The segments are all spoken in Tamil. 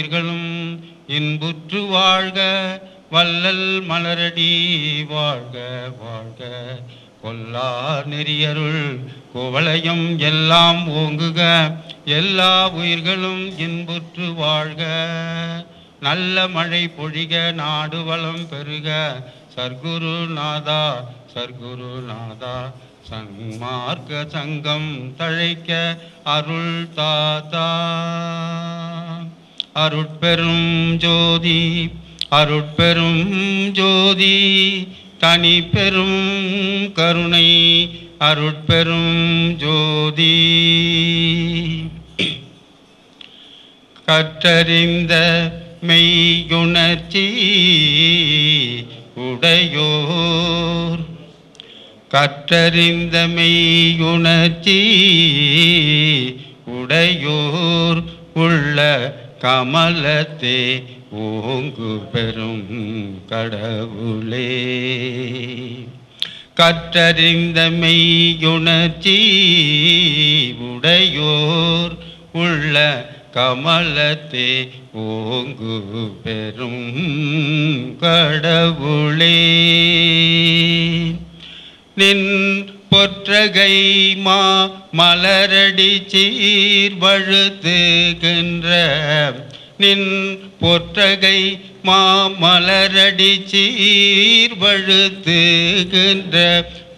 உயிர்களும் இன்புற்று வாழ்க வல்லல் மலரடி வாழ்க வாழ்க. கொல்லா நெறியருள் குவளையும் எல்லாம் ஓங்குக எல்லா உயிர்களும் இன்புற்று வாழ்க. நல்ல மழை பொழிக நாடு வளம் பெருக சர்க்குரு நாதா சர்க்குரு நாதா. சன்மார்க்க சங்கம் தழைக்க அருள் தாத்தா. அருட்பெரும் ஜோதி அருட்பெரும் ஜோதி தனி பெரும் கருணை அருட்பெரும் ஜோதி. கற்றறிந்த மெய்யுணர்ச்சி உடையோர். கற்றறிந்த மெய்யுணர்ச்சி உடையோர். உள்ள கமலத்தே ஓங்கு பெரும் கடவுளே. கற்றறிந்த மெய்யுணர்ச்சி உடையோர் உள்ள கமலத்தே ஓங்கு பெரும் கடவுளே. நின் பொற்றகை மா மலரடி சீர்வழுத்துகின்ற நின் பொற்றகை மா மலரடி சீர்வழுத்துகின்ற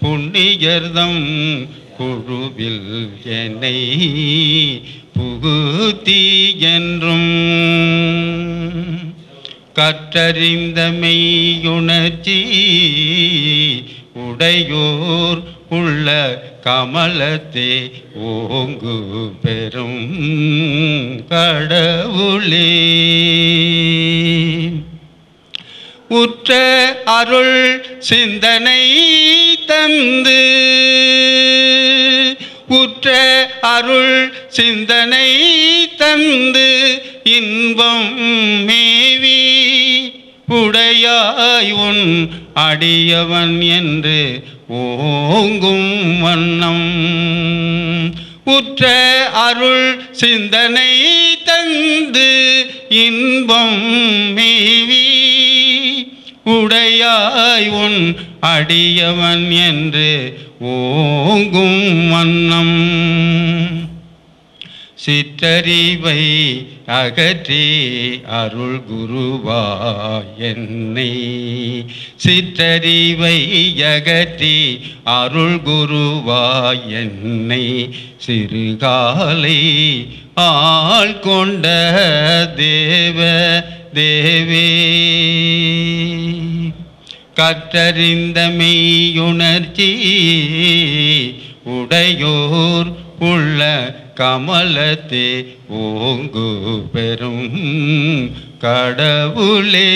புண்ணியர்தம் குழுவில் என்னை புகுத்தி என்றும். கற்றறிந்த மெய்யுணர்ச்சி உடையோர் உள்ள கமலத்தே ஓங்கு பெரும் கடவுளே. உற்ற அருள் சிந்தனை தந்து உற்ற அருள் சிந்தனை தந்து இன்பம் மே உடையாய் உன் அடியவன் என்று ஓங்கும் வண்ணம். உற்ற அருள் சிந்தனை தந்து இன்பம் மேவி உடையாய் உன் அடியவன் என்று ஓங்கும் வண்ணம். சிற்றறிவை அகற்றி அருள் குருவாய் என்னை. சிற்றறிவை அகற்றி அருள் குருவாய் என்னை. சிறுகாலை ஆள் கொண்ட தேவ தேவே. கற்றறிந்த மெய்யுணர்ச்சி உடையோர் உள்ள கமலத்தே ஓங்கு பெரும் கடவுளே.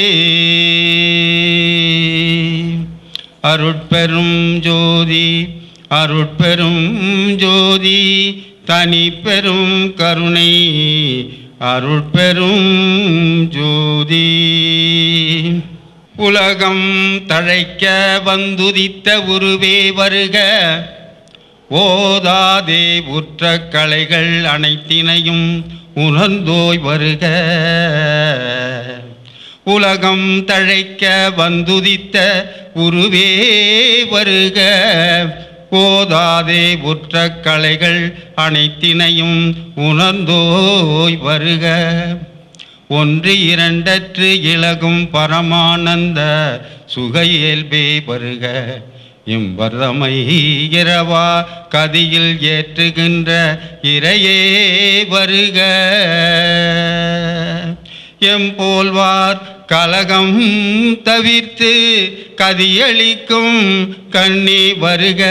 அருட்பெரும் ஜோதி அருட்பெரும் ஜோதி தனி பெரும் கருணை அருட்பெரும் ஜோதி. உலகம் தழைக்க வந்துதித்த உருவே வருக ஓதாதே உற்ற கலைகள் அனைத்தினையும் உணர்ந்தோய் வருக. உலகம் தழைக்க வந்துதித்த உருவே வருக. ஓதாதே உற்ற கலைகள் அனைத்தினையும் உணர்ந்தோய் வருக. ஒன்று இரண்டற்று இலகும் பரமானந்த சுக இயல்பே வருக. இம்பரமை இரவா கதியில் ஏற்றுகின்ற இறையே வருக. எம்போல்வார் கலகம் தவிர்த்து கதியளிக்கும் கண்ணி வருக.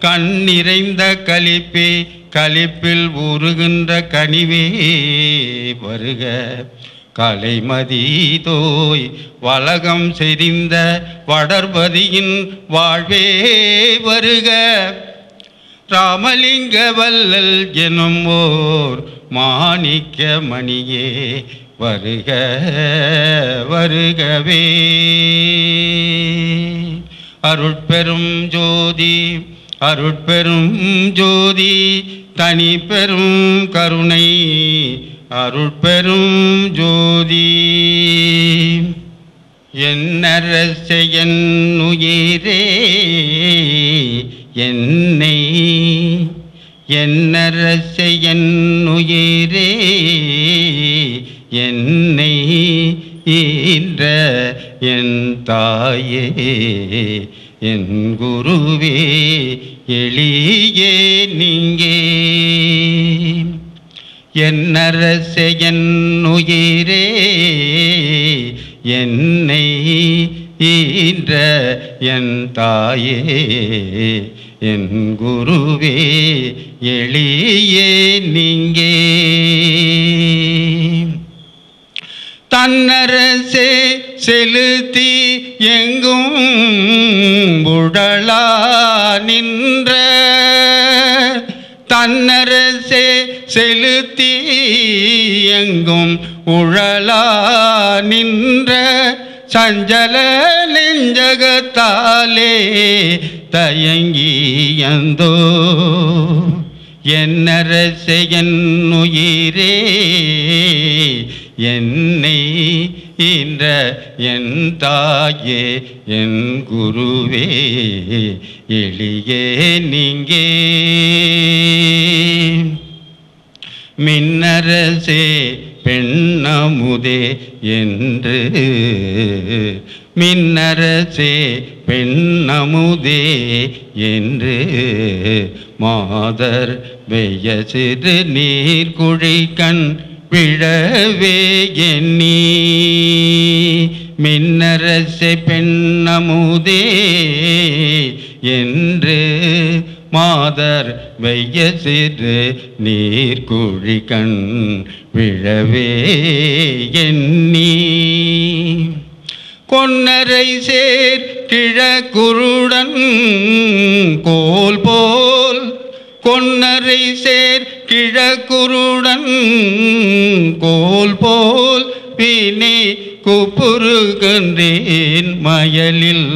கண் நிறைந்த கலிப்பே கலிப்பில் ஊறுகின்ற கனிவே வருக. கலைமதி தோய் வலகம் செறிந்த வடர்பதியின் வாழ்வே வருக. ராமலிங்க வல்லல் எனும் ஓர் மாணிக்க மணியே வருக வருகவே. அருட்பெரும் ஜோதி அருட்பெரும் ஜோதி தனி பெரும் கருணை அருட்பெரும் ஜோதி. என்னரசையன் உயிரே என்னை என்னரசையன் உயிரே என்னை ஈன்ற என் தாயே என் குருவே எளியே. என்னரசையன் உயிரே என்னை ஈன்ற என் தாயே என் குருவே எளியே நீங்கே. செலுத்தி எங்கும் உழலா நின்ற சஞ்சல நெஞ்சகத்தாலே தயங்கியந்தோ. என்னரசையன் உயிரே என்னை இன்ற என் தாயே என் குருவே எளியே நீங்கே. அரசே பெண்ணமுதே என்று. மின்னரசே பெண்ணமுதே என்று. மாதர் வெய்ய சிறு நீர் குழிக்கண் விழவே எண்ணி. மின்னரசே பெண்ணமுதே என்று. மாதர் வைய சிறு நீர்குழி கண் விழவே எண்ணி. கொன்னரை சேர் கிழக்குருடன் கோல் போல் கொன்னரை சேர் கிழக்குருடன் கோல் போல் வீணே குப்புருகின்றேன் மயலில்.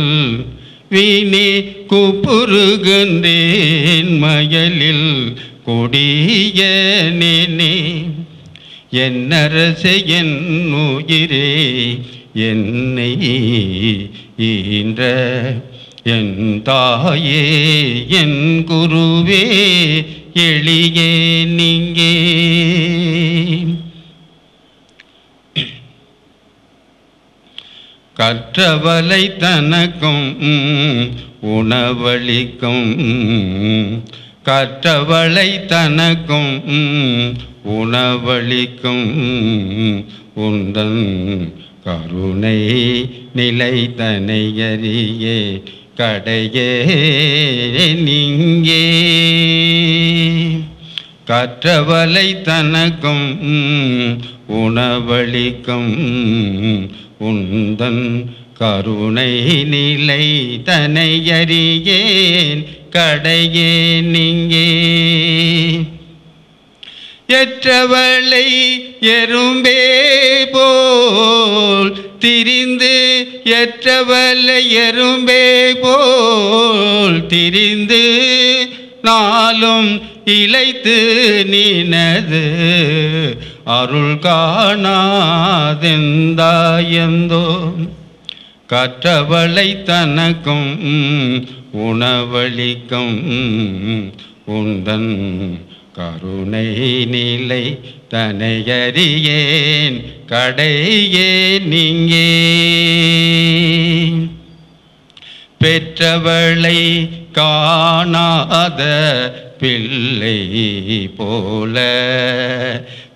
வீணே கூப்புருகின்றேன் மயலில் கொடிய நேனே. என்னரசை என் உயிரே என்னை ஈன்ற. என் தாயே என் குருவே எளியே நீ. கற்றவலை தனக்கும் உணவளிக்கும். கற்றவளை தனக்கும் உணவளிக்கும். உந்தன் கருணை நிலைத்தனையறியே கடையே நீங்கே. கற்றவலை தனக்கும் உணவளிக்கும். உந்தன் கருணை நிலை தனையறியேன் கடையே நீங்கே. எற்றவளை எறும்பே போல் திரிந்து எற்றவளை எறும்பே போல் திரிந்து நாளும் இழைத்து நீனது. அருள் காணாதெந்தாயந்தோ? கற்றவளை தனக்கும் உணவளிக்கும் உந்தன் கருணை நிலை தனையறியேன் கடையே நீங்கே. பெற்றவளை காணாத பிள்ளை போல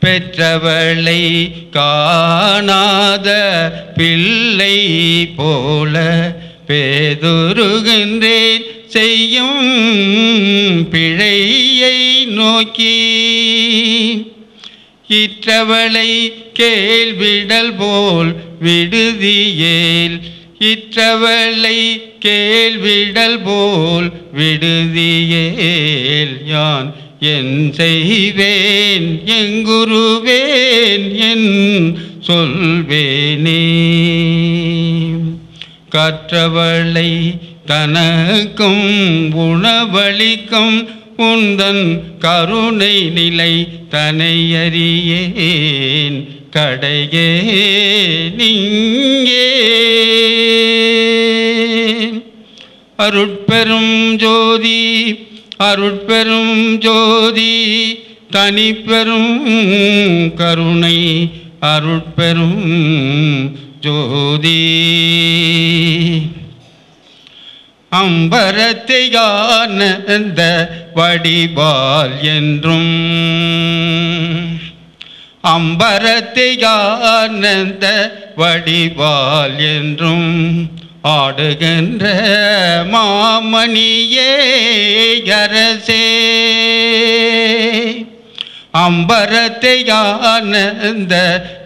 பெற்றவளை காணாத பிள்ளை போல பேதுருகின்றேன். செய்யும் பிழையை நோக்கி இற்றவளை கேள்விடல் போல் விடுதியேல். இற்றவளை கேள்விடல் போல் விடுதியேல். யான் என் செய்வேன் எங்குருவேன் என் சொல்வேனே. கற்றவளை தனக்கும் உணவளிக்கும் உந்தன் கருணை நிலை தனையறியேன் கடையே நீங்கே அருட்பெரும் ஜோதி அருட்பெரும் ஜோதி தனிப்பெரும் கருணை அருட்பெரும் ஜோதி. அம்பரத்தை ஆனந்த வடிவால் என்றும் அம்பரத்தை வடிவால் என்றும் ஆடுகின்ற மாமணியே அரசே அம்பரத்தையானந்த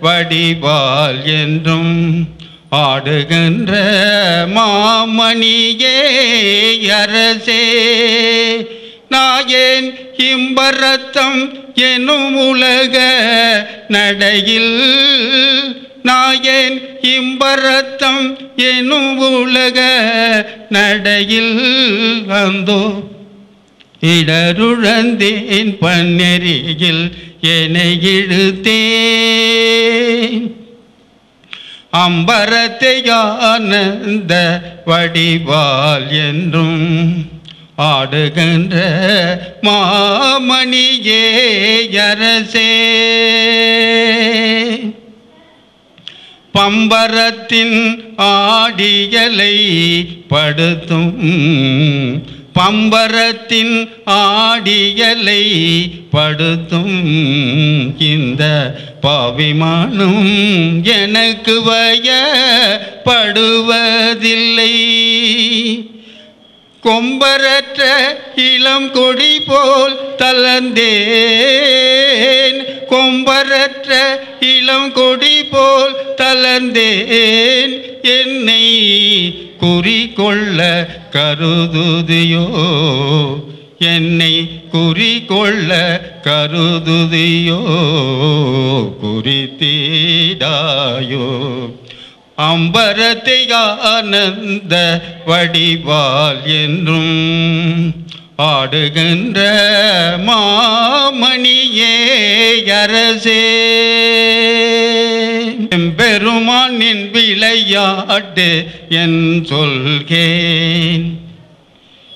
வடிவால் என்றும் ஆடுகின்ற மாமணியே அரசே நாயேன் இம்பரத்தம் எனும் உலக நடையில் நாயேன் இம்பரத்தம் எனும் உலக நடையில் வந்தோ. இடருழந்தேன் பன்னெறியில் என்னை இழுத்தேன். அம்பரத்தை வடிவால் என்றும் ஆடுகின்ற மாமணியே அரசே பம்பரத்தின் ஆடியலை படுத்தும். பம்பரத்தின் ஆடியலை படுத்தும். இந்த பாவிமானும் எனக்கு வயப்படுவதில்லை. கொம்பரற்ற இளம் கொடி போல் தளர்ந்தேன். கொம்பரற்ற இளம் கொடி போல் தளர்ந்தேன். என்னை குறிக்கொள்ள கருதுதியோ? என்னை குறிக்கொள்ள கருதுதியோ? குறித்தீடாயோ? அம்பரத்தை ஆனந்த வடிவால் என்றும் ஆடுகின்ற மாமணியே அரசே. பெருமானின் விளையாட்டு என் சொல்கேன்.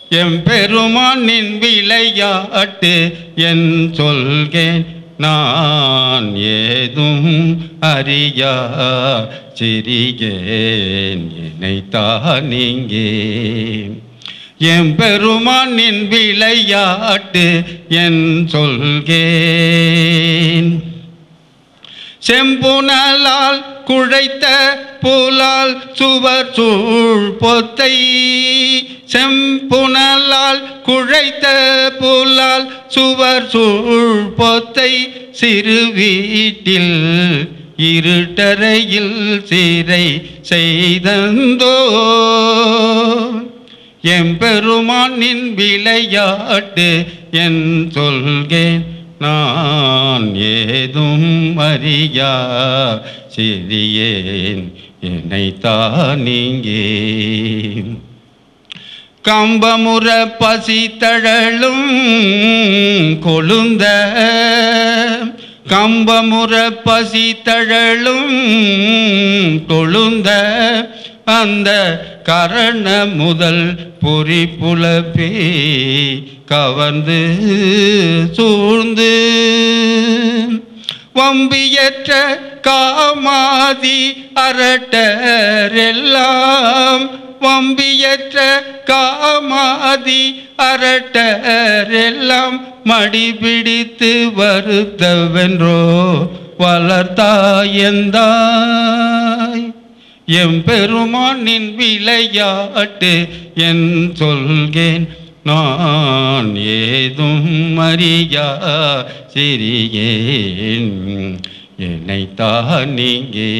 எம்பெருமானின் விளையாட்டு என் சொல்கேன். நான் ஏதும் அறியா சிறிகேன் என்னைத்தான் நீங்கே எம்பெருமானின் விளையாட்டு என் சொல்கேன். செம்புணலால் குழைத்த புலால் சுவர் சூழ் பொத்தை. செம்புணலால் குழைத்த புலால் சுவர் சூழ் பொத்தை. சிறு வீட்டில் இருட்டறையில் சிறை செய்தந்தோ எம்பெருமானின் விளையாட்டு என் சொல்கேன் நான் ஏதும் அறியா சிறியேன் என்னைத்தான் நீங்கே கம்பமுற பசி தழலும் கொழுந்த கம்பமுற பசி தழலும் கொழுந்த அந்த கரண முதல் பொறி புலப்பே கவர்ந்து சூழ்ந்து. வம்பியற்ற காமாதி அரட்டரெல்லாம் வம்பியற்ற காமாதி அரட்டரெல்லாம் மடிபிடித்து வருத்தவென்றோ வளர்த்தாயந்தாய். எம்பெருமானின் விளையாட்டு என் சொல்கேன். நான் ஏதும் அறியா சிறியேன். என்னைத்தான் நீங்கே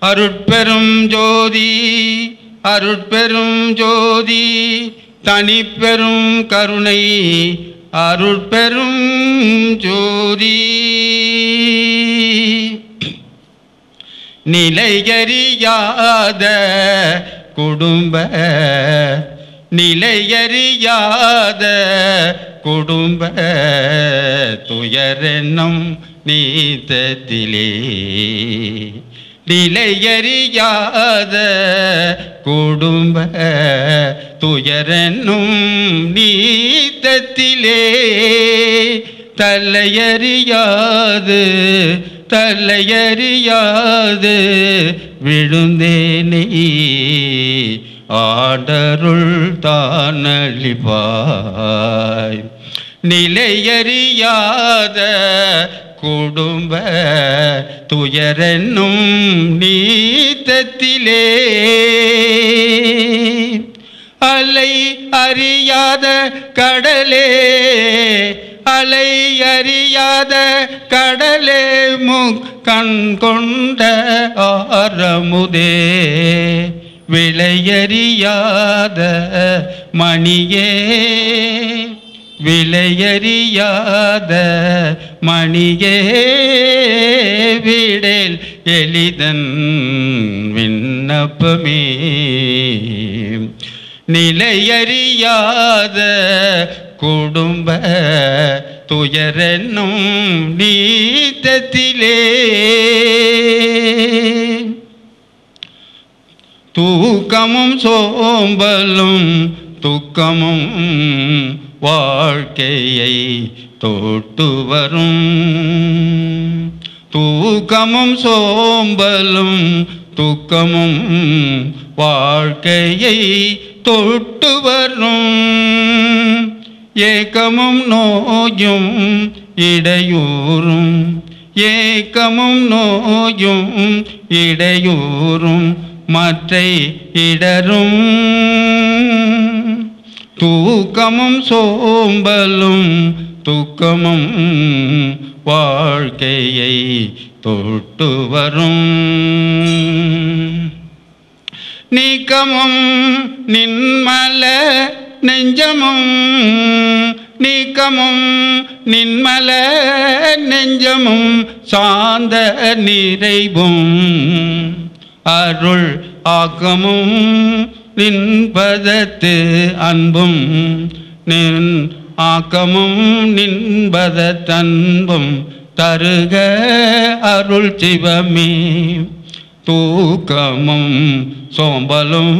அருட்பெரும் ஜோதி அருட்பெரும் ஜோதி தனிப்பெரும் கருணை அருட்பெரும் ஜோதி. நிலையறியாத குடும்ப நிலையறியாத குடும்ப துயரென்னும் நீத்தத்திலே. நிலையறியாத குடும்ப துயரென்னும் நீத்தத்திலே. தலையறியாது தலையறியாது விழுந்தேனே ஆடருள் தானளிப்பாய். நிலையறியாத குடும்ப துயரென்னும் நீத்தத்திலே. அலை அறியாத கடலே தெரியாத கடலே முக்கண் கொண்ட ஆரமுதே. விளையறியாத மணியே. விளையறியாத மணியே. விடேல் எளிதன் விண்ணப்பமே. நிலையறியாத குடும்ப துயரென்னும் நீத்தத்திலே தூக்கமும் சோம்பலும் துக்கமும் வாழ்க்கையை தொட்டு வரும். தூக்கமும் சோம்பலும் துக்கமும் வாழ்க்கையை தொட்டு வரும். ஏக்கமும் நோயும் இடையூறும். ஏக்கமும் நோயும் இடையூறும். மற்றை இடரும். தூக்கமும் சோம்பலும் துக்கமும் வாழ்க்கையை தொட்டு வரும். நீக்கமும் நின்மல நெஞ்சமும் நீக்கமும் நின்மல நெஞ்சமும் சாந்த நிறைவும் அருள் ஆக்கமும் நின்பதத்து அன்பும் நின் ஆக்கமும் நின்பதத்தன்பும் தருக அருள் சிவமே. தூக்கமும் சோம்பலும்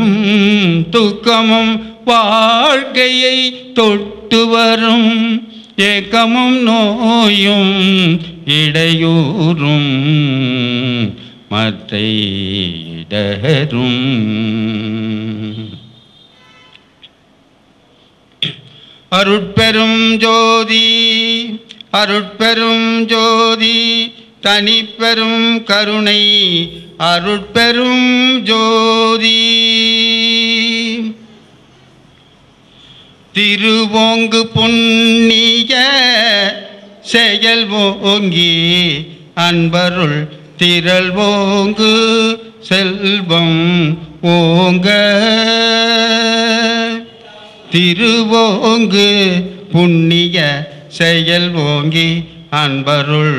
துக்கமும் வாழ்க்கையை தொட்டு வரும் ஏக்கமும் நோயும் இடையூறும் மற்ற இடரும். அருட்பெரும் ஜோதி அருட்பெரும் ஜோதி தனிப்பெரும் கருணை அருட்பெரும் ஜோதி. திருவோங்கு புண்ணிய செயல் ஓங்கி அன்பருள் திரள் ஓங்கு செல்வம் ஓங்க. திருவோங்கு புண்ணிய செயல் ஓங்கி அன்பருள்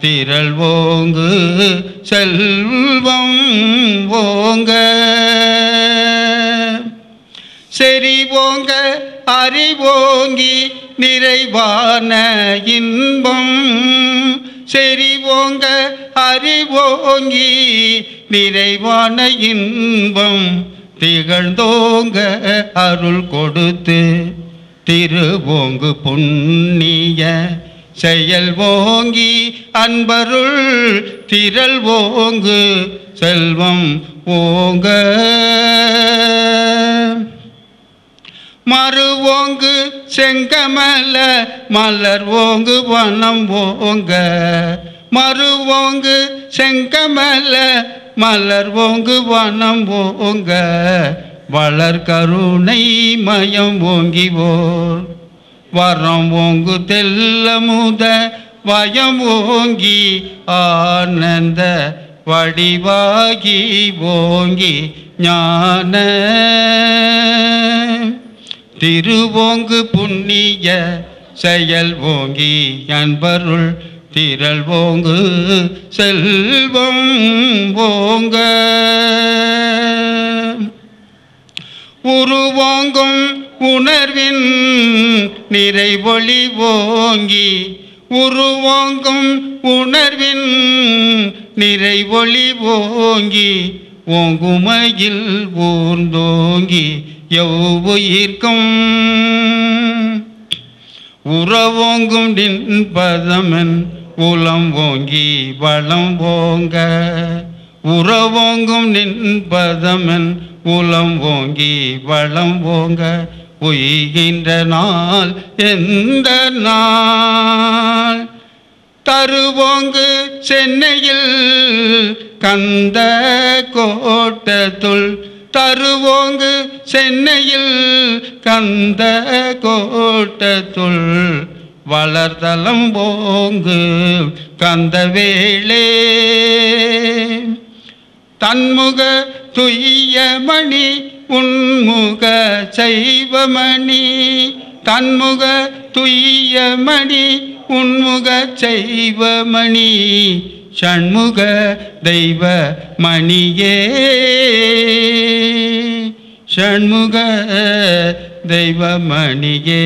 திரள் ஓங்கு செல்வம் ஓங்க. செறிவோங்க அறிவோங்கி நிறைவான இன்பம். செறிவோங்க அறிவோங்கி நிறைவான இன்பம். திகழ்ந்தோங்க அருள் கொடுத்து திருவோங்கு புண்ணிய செயல் ஓங்கி அன்பருள் திரள் ஓங்கு செல்வம் ஓங்க. மறுவோங்கு செங்கமல மலர் ஓங்கு வனம் ஓங்க. மறுவோங்கு செங்கமல மலர் ஓங்கு வனம் ஓங்க. வளர் கருணை மயம் ஓங்கிவோர். வரம் ஓங்கு தெல்ல முத வயம் ஓங்கி ஆனந்த வடிவாகி ஓங்கி ஞான. திருவோங்கு புண்ணிய செயல் ஓங்கி அன்பருள் திரள் ஓங்கு செல்வம் ஓங்க. உருவோங்கும் உணர்வின் நிறைவொளி ஓங்கி உருவோங்கும் உணர்வின் நிறைவொளி ஓங்கி ஓங்குமையில் ஊர்ந்தோங்கி எவ்வுயிர்க்கும் உறவோங்கும் நின் பதமன் உளம் ஓங்கி வளம் ஓங்க. உறவோங்கும் நின் பதமன் உளம் ஓங்கி வளம் ஓங்க. உய்கின்ற நாள் எந்த நாள்? தருவோங்கு சென்னையில் கந்த கோட்டத்துள் தருவோங்கு சென்னையில் கந்த கோட்டத்துள் வளர்தலம் போங்கு கந்த வேளே தன்முக துய்யமணி உன்முக செய்வமணி. தன்முக துய்யமணி உன்முக செய்வமணி. ஷண்முக தெய்வ மணியே. ஷண்முக தெய்வ மணியே.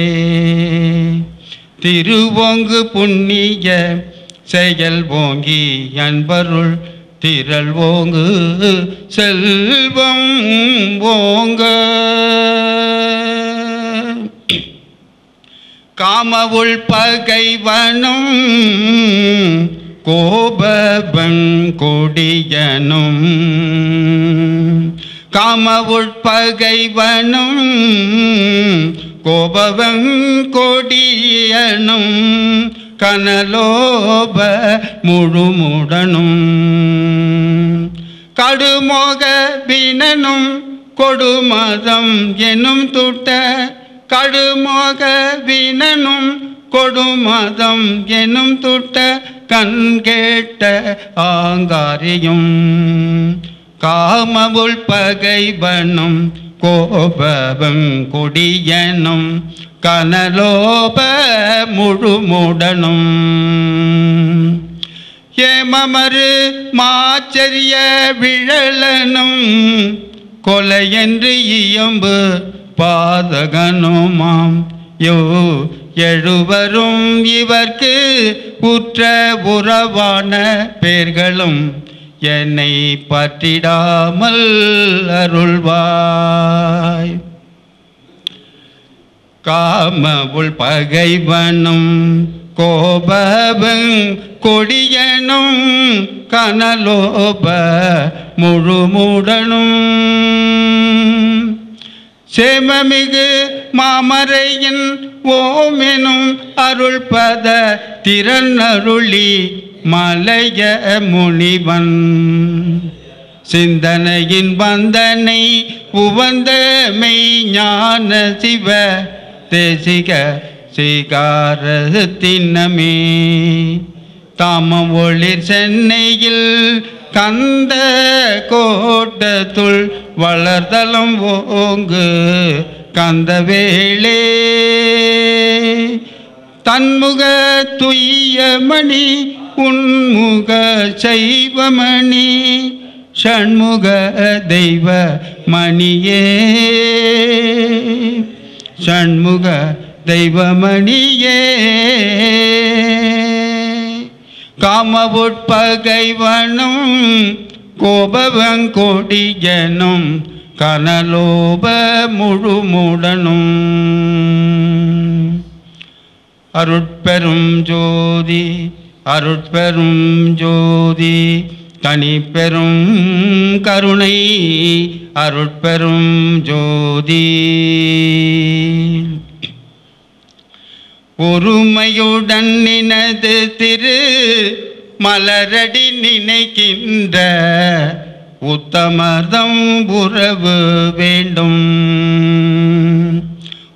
திருவோங்கு புண்ணிய செயல் ஓங்கி அன்பருள் திரள் ஓங்கு செல்வம் ஓங்க. காமவுள் பகைவனும் கோபவன் கொடியனும் காம உட்பகைவனும் கோபவன் கொடியனும் கனலோப முழுமுடனும். கடுமோக வினனும் கொடுமதம் எனும் துட்ட கடுமோக வினனும் கொடுமதம் எனும் துட்ட கண் கேட்ட ஆங்காரியும் காமவுள் பகைவனும் கோபவம் கொடியனும் கனலோப முழுமுடனும். ஏமமரு மாச்சரிய விழலனும் கொலையென்று இயம்பு பாதகனுமாம். யோ எழுவரும் இவர்க்கு உற்ற உறவான பேர்களும் என்னை பற்றிடாமல் அருள்வாய். காம உள் பகைவனும் கோபவன் கொடியனும் கனலோப முழுமுடனும். சேமமிகு மாமரையின் ஓமெனும் அருள்பத திறன் அருளி மலைய முனிவன். சிந்தனையின் வந்தனை உவந்த மெய்ஞான சிவ தேசிக சிகாரத்தினமே. தாம ஒளிர் சென்னையில் கந்த கோட்டத்துள் வளர்தலம் ஓங்கு கந்த வேளே தன்முக துய்யமணி உன்முக சைவமணி ஷண்முக தெய்வ மணியே. ஷண்முக தெய்வமணியே காமவுட்பகைவனும் கோபவங்கொடியனும் கனலோப முழுமுடனும். அருட்பெரும் ஜோதி அருட்பெரும் ஜோதி தனிப்பெரும் கருணை அருட்பெரும் ஜோதி. ஒருமையுடன் நினது திரு மலரடி நினைக்கின்ற உத்தமர்தம் உறவு வேண்டும்.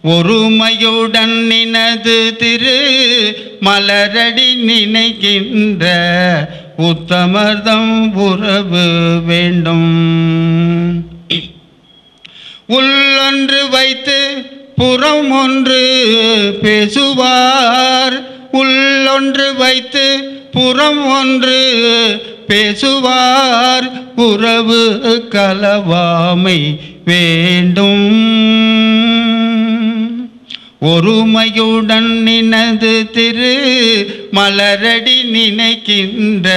ஒருமையுடன் நினது திரு மலரடி நினைக்கின்ற உத்தமர்தம் உறவு வேண்டும். உள்ளொன்று வைத்து புறம் ஒன்று பேசுவார். உள்ளொன்று வைத்து புறம் ஒன்று பேசுவார் உறவு கலவாமை வேண்டும். ஒருமையுடன் நினது திரு மலரடி நினைக்கின்ற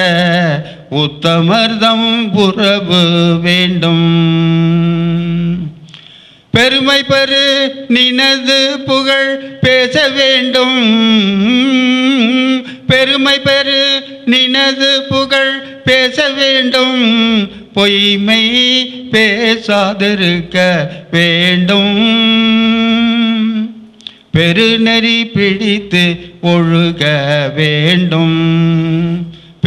உத்தமர்தம் புறவு வேண்டும். பெருமை பெரு நினது புகழ் பேச வேண்டும். பெருமை பெரு நினது புகழ் பேச வேண்டும். பொய்மை பேசாதிருக்க வேண்டும். பெருநெறி பிடித்து ஒழுக வேண்டும்.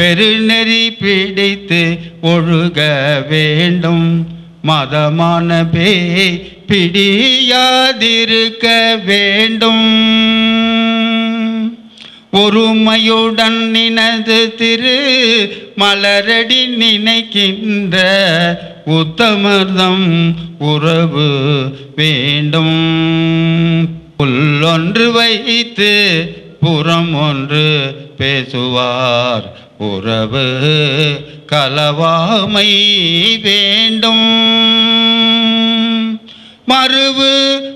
பெருநெறி பிடித்து ஒழுக வேண்டும். மதமான பேய் பிடியாதிருக்க வேண்டும். ஒருமையுடன் நினது திரு மலரடி நினைக்கின்ற உத்தமர்தம் உறவு வேண்டும். புல்லொன்று வைத்து புறம் ஒன்று பேசுவார் உறவு கலவாமை வேண்டும். மறுவு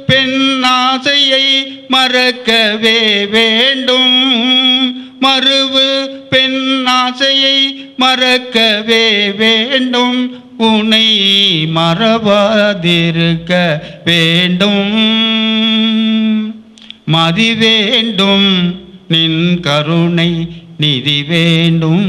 பெண்ணாசையை மறக்கவே வேண்டும். மறுவு பெண்ணாசையை மறக்கவே வேண்டும். உனை மறவாதிருக்க வேண்டும். மதி வேண்டும். நின் கருணை நிதி வேண்டும்.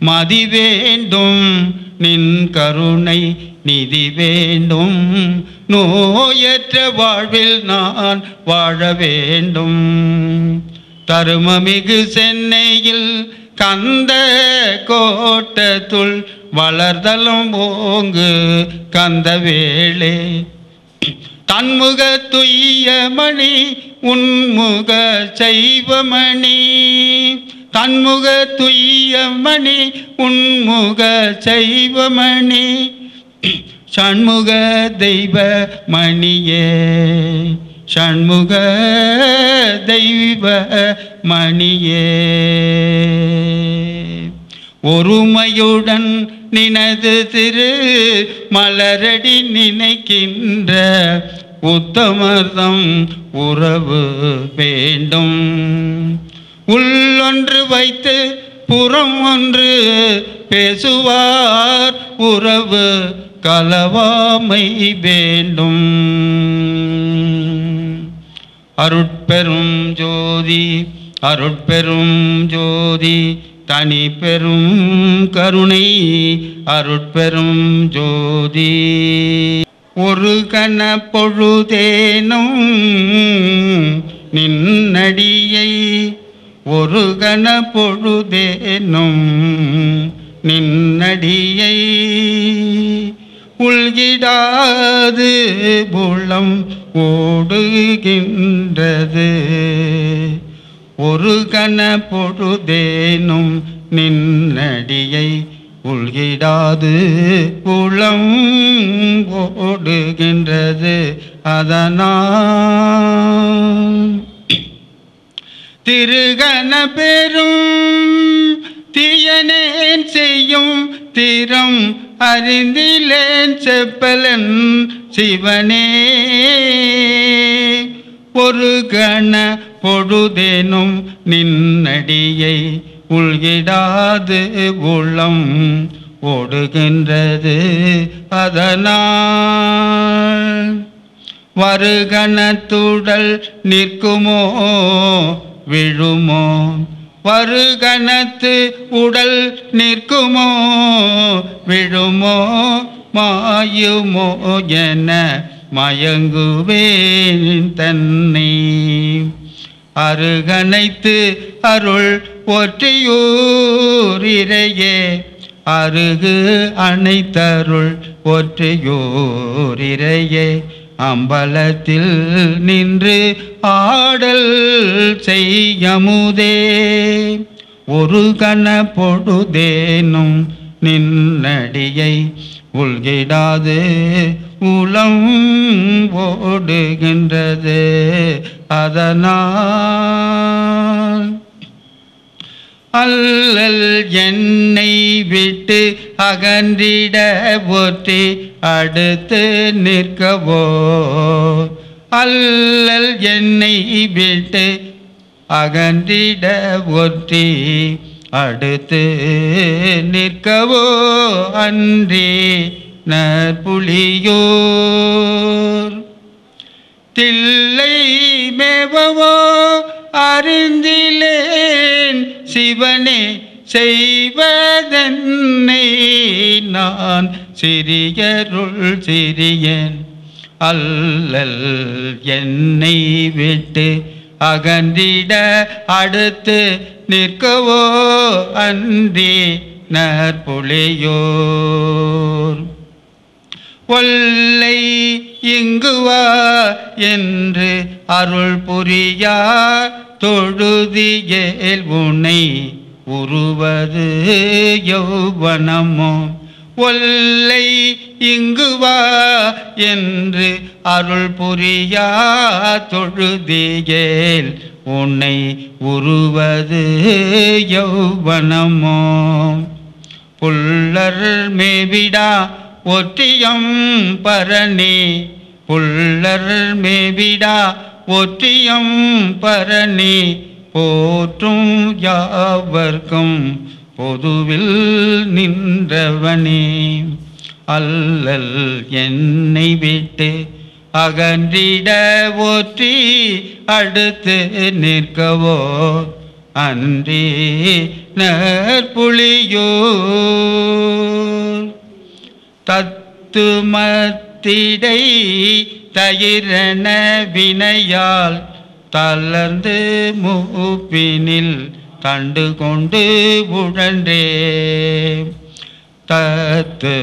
மதி வேண்டும். நின் கருணை நிதி வேண்டும். நோயற்ற வாழ்வில் நான் வாழ வேண்டும். தருமமிகு சென்னையில் கந்த கோட்டத்துள் வளர்தலும் ஓங்கு கந்த வேளே. தன்முக துய்யமணி உன்முக செய்வமணி. தன்முக துய்யமணி உன்முக செய்வமணி. சண்முக தெய்வ மணியே சண்முக தெய்வ மணியே. ஒருமையுடன் நினது திரு மலரடி நினைக்கின்ற உத்தமர்தம் உறவு வேண்டும். உள்ளொன்று வைத்து புறம் ஒன்று பேசுவார் உறவு கலவாமை வேண்டும். அருட்பெரும் ஜோதி அருட்பெரும் ஜோதி தனி பெரும் கருணை அருட்பெரும் ஜோதி. ஒரு கண பொழுதேனும் நின்னடியை ஒரு கண பொழுதேனும் நின்னடியை. உள்கிடாது புலம் ஓடுகின்றது. ஒரு கண பொழுதேனும் நின்னடியை உள்கிடாது புலம் ஓடுகின்றது. அதனால் திருகன பெரும் தீயனேன் செய்யும் திறம் அறிந்திலேன் செப்பலன் சிவனே. ஒரு கண பொழுதேனும் நின்னடியை உள்கிடாது உள்ளம் ஓடுகின்றது அதனால். வருகணத்துடல் நிற்குமோ விழுமோ வருகணத்து உடல் நிற்குமோ? விழுமோ? மாயுமோ? என மயங்குவேன் தன்னை. அருகணைத்து அருள் ஒற்றையூரிரையே அருகு அனைத்தருள் ஒற்றையூரிரையே அம்பலத்தில் நின்று ஆடல் செய்யமுதே. ஒரு கண பொடுதேனும் நின்னடியை உள்கிடாது உளம் ஓடுகின்றது அதனால். அல்லல் என்னை விட்டு அகன்றிட ஒற்றி அடுத்து நிற்கவோ? அல்லல் என்னை விட்டு அகன்றிட ஒற்றி அடுத்து நிற்கவோ அன்றி நற்புலியோர்? தில்லை மேவோ அறிந்திலேன் சிவனே செய்வதென்னை நான் சிறியருள் சிறியன். அல்லல் என்னை விட்டு அகன்றிட அடுத்து நிற்கவோ அன்றி நற்புலியோர். கொல்லை இங்குவா என்று அருள் புரியா தொழுதியேல் உனை உருவது யௌவனமோ ஒல்லை இங்குவா என்று அருள் புரியா தொழுதியேல். உன்னை உருவது யௌவனமோ புல்லர் மேவிடா ஒற்றியம் பரணி. புல்லர் மேவிடா ஒற்றியம் பரணி. போற்றும் யாவர்க்கும் பொதுவில் நின்றவனே. அல்லல் என்னை விட்டு அகன்றிட ஒற்றி அடுத்து நிற்கவோ? அன்றி நற்புளியோ தத்துமத்திடை தயிரன வினையால் தளர்ந்து மூப்பினில் தண்டு கொண்டு உழன்றே தத்து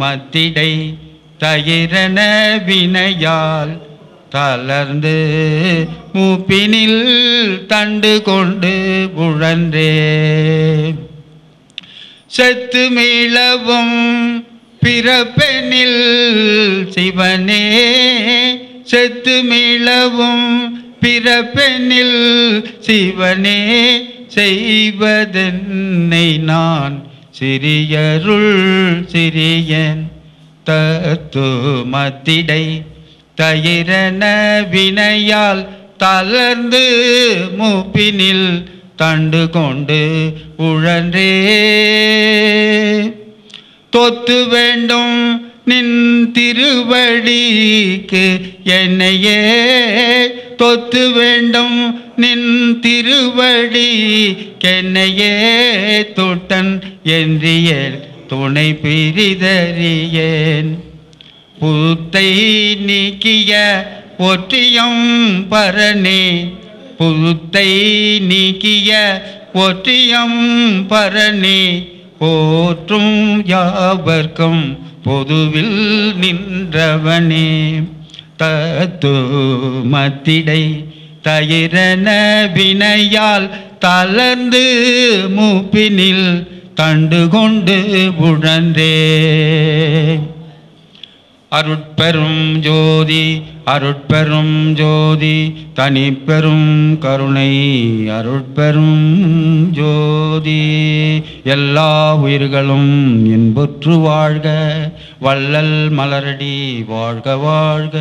மத்திடை தயிரன வினையால் தளர்ந்து மூப்பினில் தண்டு கொண்டு உழன்றே செத்து மீளவும் பிறப்பெனில் சிவனே செத்து மீளவும் பிறப்பெனில் சிவனே செய்வதென்னை நான் சிறியருள் சிறியன் தத்து மத்திடை தயிரன வினையால் தளர்ந்து மூப்பினில் தண்டு கொண்டு உழன்றே. தொத்து வேண்டும் நின் திருவடிக்கு என்னையே தொத்து வேண்டும். நின் திருவடி கென்னையே தொட்டன் என்றியல் துணை பிரிதறியேன் புத்தை நீக்கிய ஒற்றியம் பரணி. புத்தை நீக்கிய ஒற்றியம் பரணி. போற்றும் யாவர்க்கும் பொதுவில் நின்றவனே தத்து மத்திடை தயிரன வினையால் தளர்ந்து மூப்பினில் தண்டு கொண்டு உழன்றே. அருட்பெரும் ஜோதி அருட்பெரும் ஜோதி தனிப்பெரும் கருணை அருட்பெரும் ஜோதி. எல்லா உயிர்களும் இன்புற்று வாழ்க வள்ளல் மலரடி வாழ்க வாழ்க.